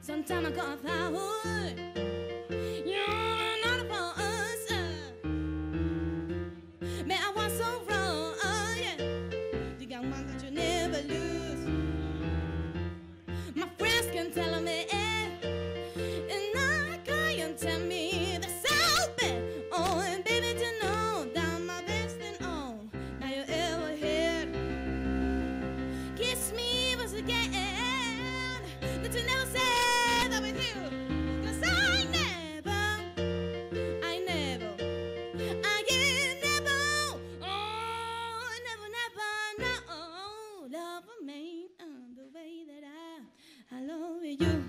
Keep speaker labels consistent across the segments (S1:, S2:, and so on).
S1: Sometimes I got power. the way that I, I love you.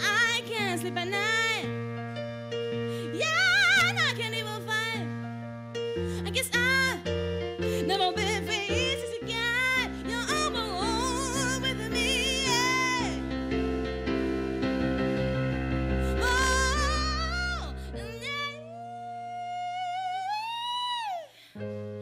S1: I can't sleep at night. Yeah, and I can't even fight. I guess I never guy. You're all with me. Yeah. Oh, yeah.